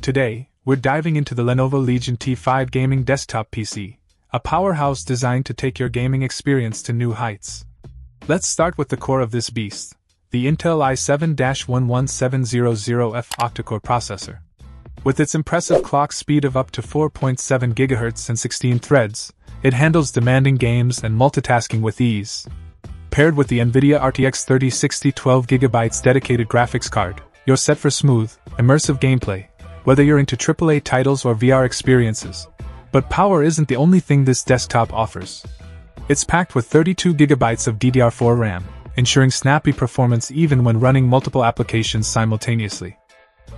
Today, we're diving into the Lenovo Legion T5 gaming desktop PC, a powerhouse designed to take your gaming experience to new heights. Let's start with the core of this beast the Intel i7 11700F octa-core processor. With its impressive clock speed of up to 4.7 GHz and 16 threads, it handles demanding games and multitasking with ease. Paired with the NVIDIA RTX 3060 12GB dedicated graphics card, you're set for smooth, immersive gameplay, whether you're into AAA titles or VR experiences. But power isn't the only thing this desktop offers. It's packed with 32GB of DDR4 RAM, ensuring snappy performance even when running multiple applications simultaneously.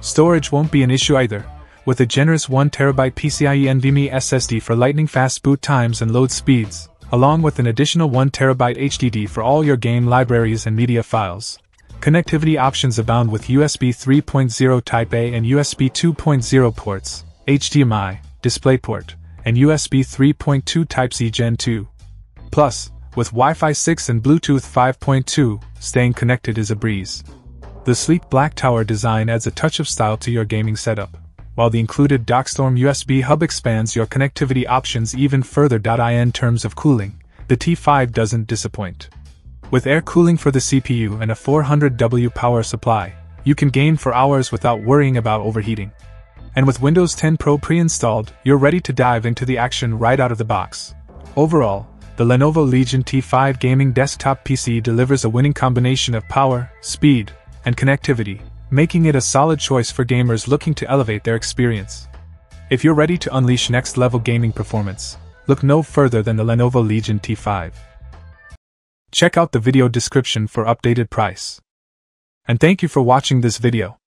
Storage won't be an issue either, with a generous 1TB PCIe NVMe SSD for lightning fast boot times and load speeds, along with an additional 1TB HDD for all your game libraries and media files. Connectivity options abound with USB 3.0 Type A and USB 2.0 ports, HDMI, DisplayPort, and USB 3.2 Type C Gen 2. Plus, with Wi Fi 6 and Bluetooth 5.2, staying connected is a breeze. The sleek black tower design adds a touch of style to your gaming setup, while the included DockStorm USB hub expands your connectivity options even further. In terms of cooling, the T5 doesn't disappoint. With air cooling for the CPU and a 400W power supply, you can game for hours without worrying about overheating. And with Windows 10 Pro pre installed, you're ready to dive into the action right out of the box. Overall, the Lenovo Legion T5 gaming desktop PC delivers a winning combination of power, speed, and connectivity, making it a solid choice for gamers looking to elevate their experience. If you're ready to unleash next level gaming performance, look no further than the Lenovo Legion T5. Check out the video description for updated price. And thank you for watching this video.